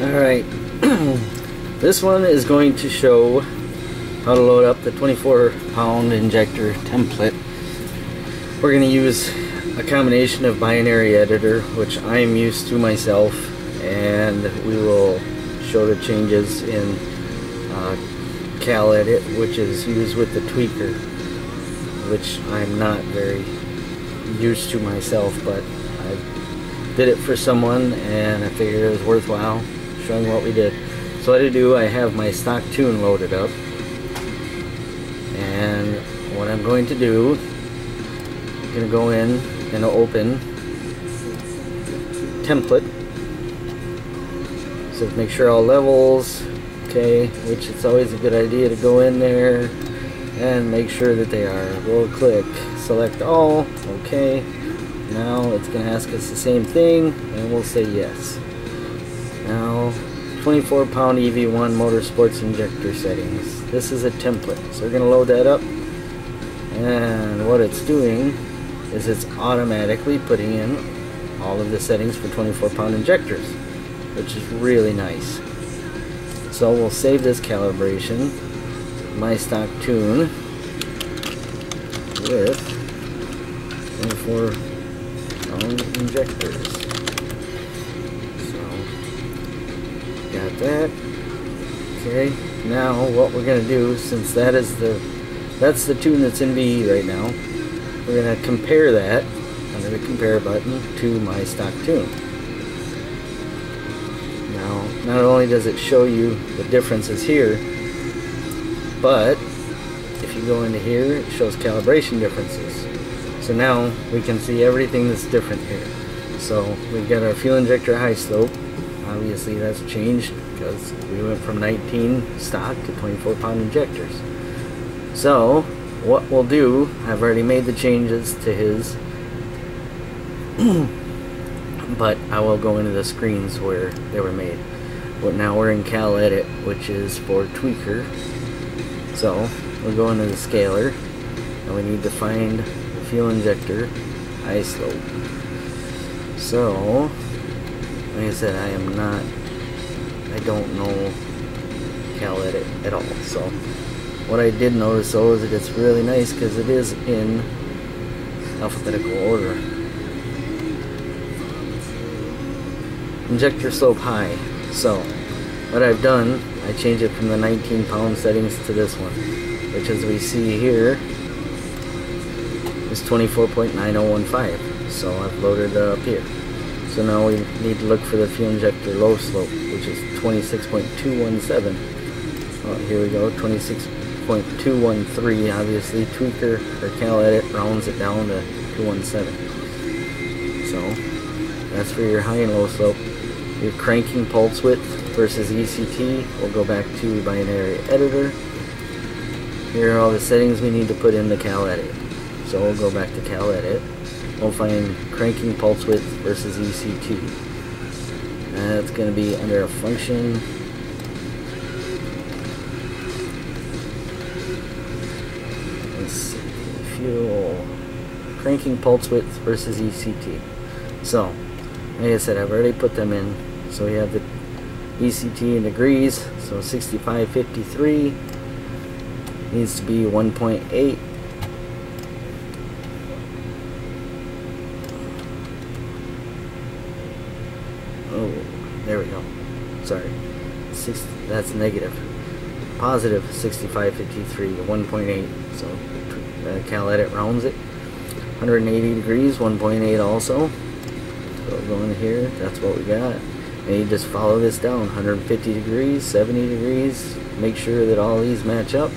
Alright, this one is going to show how to load up the 24 pound injector template. We're going to use a combination of binary editor, which I'm used to myself, and we will show the changes in uh, CalEdit, which is used with the Tweecer, which I'm not very used to myself, but I did it for someone and I figured it was worthwhile showing what we did. So what I do, I have my stock tune loaded up. And what I'm going to do, I'm going to go in and open template. So make sure all levels, okay, which it's always a good idea to go in there and make sure that they are. We'll click select all, okay. Now it's going to ask us the same thing and we'll say yes. Now, 24 pound EV1 Motorsports injector settings. This is a template. So we're going to load that up. And what it's doing is it's automatically putting in all of the settings for 24 pound injectors, which is really nice. So we'll save this calibration, my stock tune, with 24 pound injectors. Got that. Okay now what we're gonna do since that is the that's the tune that's in VE right now we're gonna compare that under the compare button to my stock tune. Now not only does it show you the differences here but if you go into here it shows calibration differences. So now we can see everything that's different here. So we've got our fuel injector high slope obviously that's changed because we went from 19 stock to 24 pound injectors. So what we'll do, I've already made the changes to his, but I will go into the screens where they were made. But now we're in Cal Edit, which is for Tweecer. So we'll go into the scaler, and we need to find the fuel injector high slope. So like I said, I am not, I don't know CalEdit at all. So what I did notice though is that it's really nice because it is in alphabetical order. Injector slope high. So what I've done, I changed it from the 19 pound settings to this one, which as we see here is 24.9015. So I've loaded up here. So now we need to look for the fuel injector low slope, which is 26.217. Oh, here we go, 26.213. Obviously, Tweecer or Cal Edit, rounds it down to 217. So that's for your high and low slope. Your cranking pulse width versus ECT. We'll go back to binary editor. Here are all the settings we need to put in the Cal Edit. So we'll go back to CalEdit we'll find cranking pulse width versus ECT. That's going to be under a function. Fuel, cranking pulse width versus ECT. So, like I said, I've already put them in. So we have the ECT in degrees, so 6553 needs to be 1.8 There we go. Sorry. Six, that's negative. Positive 6553 to 1.8. So uh, CalEdit rounds it. 180 degrees, 1.8 also. So go in here, that's what we got. And you just follow this down. 150 degrees, 70 degrees. Make sure that all these match up.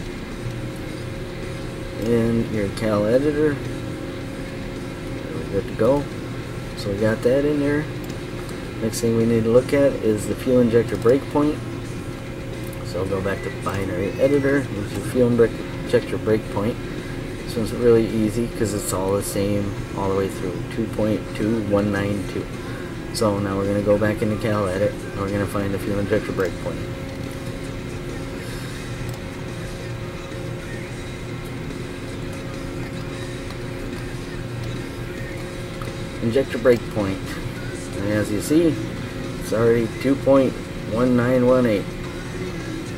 In your CalEditor. We're good to go. So we got that in there. Next thing we need to look at is the fuel injector breakpoint. So I'll go back to binary editor, use your fuel injector breakpoint. This one's really easy because it's all the same all the way through, 2.2192. So now we're going to go back into CalEdit and we're going to find the fuel injector breakpoint. Injector breakpoint. And as you see, it's already 2.1992. 1918.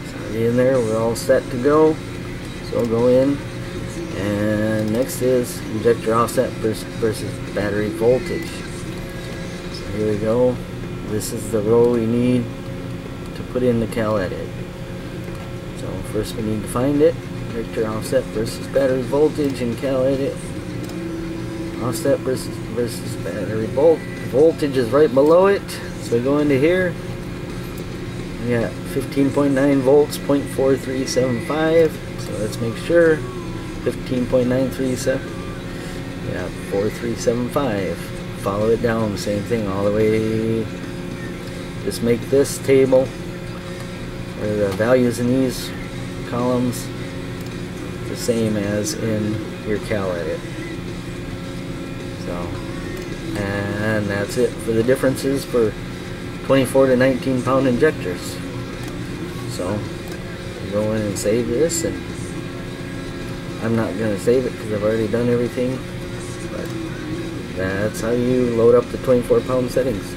So in there, we're all set to go. So I'll go in. And next is injector offset versus, battery voltage. So here we go. This is the row we need to put in the cal edit. So first we need to find it. Injector offset versus battery voltage and cal edit. Offset versus versus battery volt voltage is right below it. So we go into here. We got 15.9 volts, 0.4375. So let's make sure. 15.937. Yeah, 4375. Follow it down, same thing all the way. Just make this table, or the values in these columns, the same as in your cal edit. So, and that's it for the differences for 24 to 19 pound injectors. So, go in and save this and I'm not going to save it because I've already done everything but that's how you load up the 24 pound settings